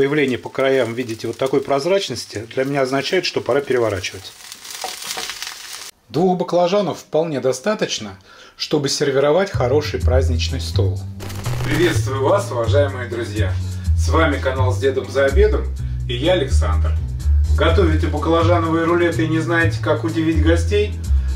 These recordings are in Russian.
появление по краям, видите, вот такой прозрачности, для меня означает, что пора переворачивать. Двух баклажанов вполне достаточно, чтобы сервировать хороший праздничный стол. Приветствую вас, уважаемые друзья! С вами канал с Дедом за обедом и я Александр. Готовите баклажановые рулеты и не знаете, как удивить гостей?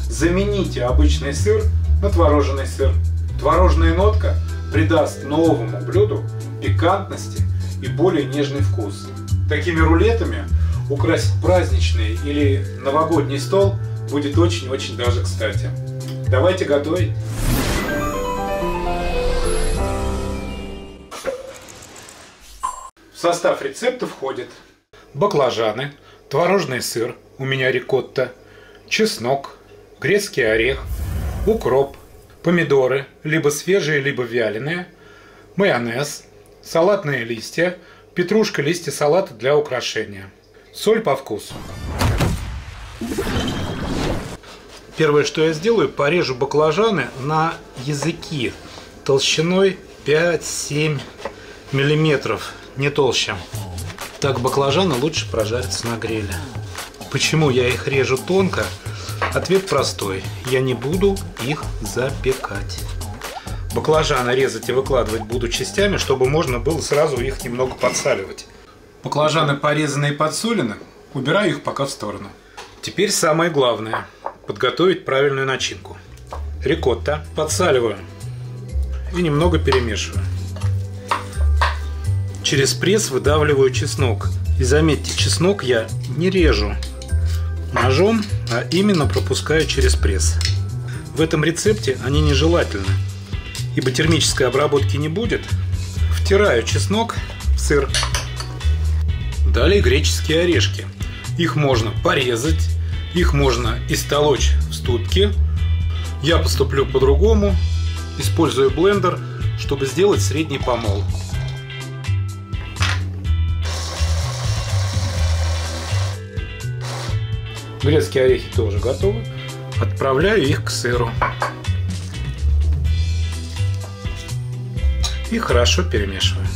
Замените обычный сыр на творожный сыр. Творожная нотка придаст новому блюду пикантности и более нежный вкус. Такими рулетами украсить праздничный или новогодний стол будет очень-очень даже кстати. Давайте готовить! В состав рецепта входит баклажаны, творожный сыр, у меня рикотта, чеснок, грецкий орех, укроп, помидоры, либо свежие, либо вяленые, майонез, салатные листья, петрушка, листья салата для украшения. Соль по вкусу. Первое, что я сделаю, порежу баклажаны на языки толщиной 5-7 миллиметров, не толще. Так баклажаны лучше прожарятся на гриле. Почему я их режу тонко? Ответ простой. Я не буду их запекать. Баклажаны резать и выкладывать буду частями, чтобы можно было сразу их немного подсаливать. Баклажаны порезаны и подсолены, убираю их пока в сторону. Теперь самое главное – подготовить правильную начинку. Рикотта подсаливаю и немного перемешиваю. Через пресс выдавливаю чеснок. И заметьте, чеснок я не режу ножом, а именно пропускаю через пресс. В этом рецепте они нежелательны, ибо термической обработки не будет. Втираю чеснок в сыр. Далее греческие орешки. Их можно порезать, их можно истолочь в ступке. Я поступлю по-другому. Использую блендер, чтобы сделать средний помол. Грецкие орехи тоже готовы. Отправляю их к сыру. И хорошо перемешиваю.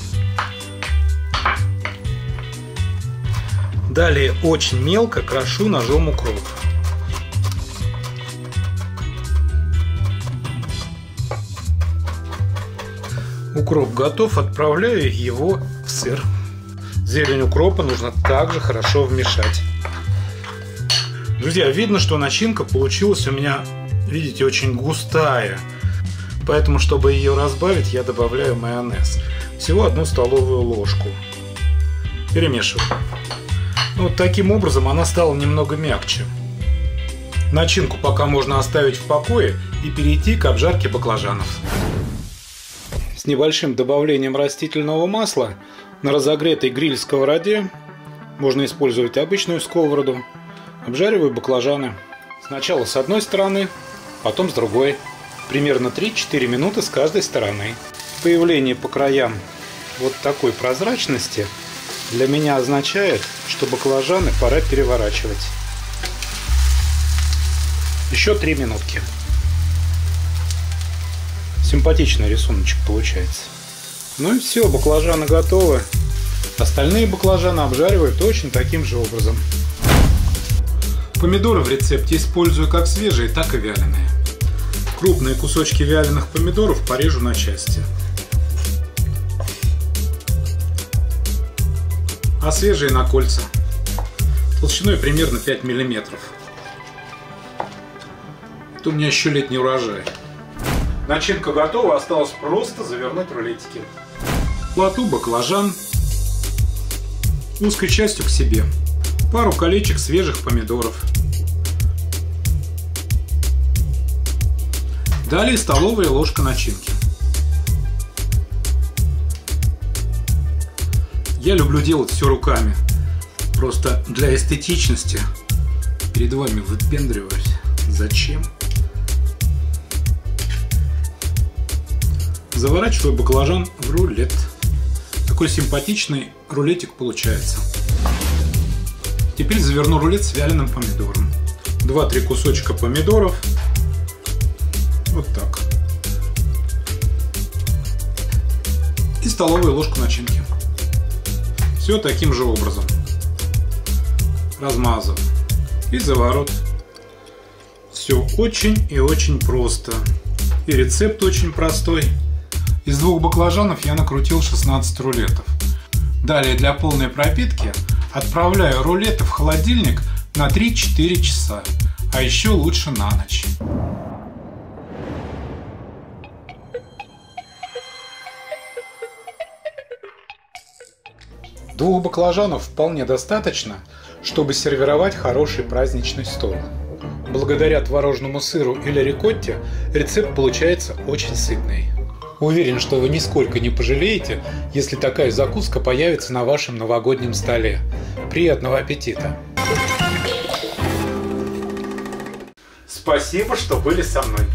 Далее очень мелко крошу ножом укроп. Укроп готов, отправляю его в сыр. Зелень укропа нужно также хорошо вмешать. Друзья, видно, что начинка получилась у меня, видите, очень густая. Поэтому, чтобы ее разбавить, я добавляю майонез. Всего одну столовую ложку. Перемешиваю. Ну, вот таким образом она стала немного мягче. Начинку пока можно оставить в покое и перейти к обжарке баклажанов. С небольшим добавлением растительного масла на разогретой гриль-сковороде можно использовать обычную сковороду Обжариваю баклажаны. Сначала с одной стороны, потом с другой. Примерно 3-4 минуты с каждой стороны. Появление по краям вот такой прозрачности для меня означает, что баклажаны пора переворачивать. Еще 3 минутки. Симпатичный рисуночек получается. Ну и все, баклажаны готовы. Остальные баклажаны обжариваю точно таким же образом. Помидоры в рецепте использую как свежие, так и вяленые. Крупные кусочки вяленых помидоров порежу на части. А свежие на кольца. Толщиной примерно 5 миллиметров. Это у меня еще летний урожай. Начинка готова, осталось просто завернуть рулетики. Плоту баклажан узкой частью к себе пару колечек свежих помидоров. Далее столовая ложка начинки. Я люблю делать все руками. Просто для эстетичности перед вами выпендриваюсь. Зачем? Заворачиваю баклажан в рулет. Такой симпатичный рулетик получается. Теперь заверну рулет с вяленым помидором. 2-3 кусочка помидоров. Вот так. И столовую ложку начинки. Все таким же образом. Размазываю. И заворот. Все очень и очень просто. И рецепт очень простой. Из двух баклажанов я накрутил 16 рулетов. Далее для полной пропитки отправляю рулеты в холодильник на 3-4 часа, а еще лучше на ночь. Двух баклажанов вполне достаточно, чтобы сервировать хороший праздничный стол. Благодаря творожному сыру или рикотте рецепт получается очень сытный. Уверен, что вы нисколько не пожалеете, если такая закуска появится на вашем новогоднем столе. Приятного аппетита! Спасибо, что были со мной.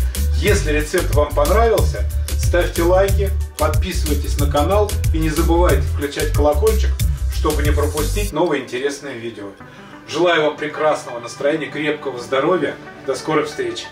Если рецепт вам понравился, ставьте лайки, подписывайтесь на канал и не забывайте включать колокольчик, чтобы не пропустить новые интересные видео. Желаю вам прекрасного настроения, крепкого здоровья. До скорых встреч!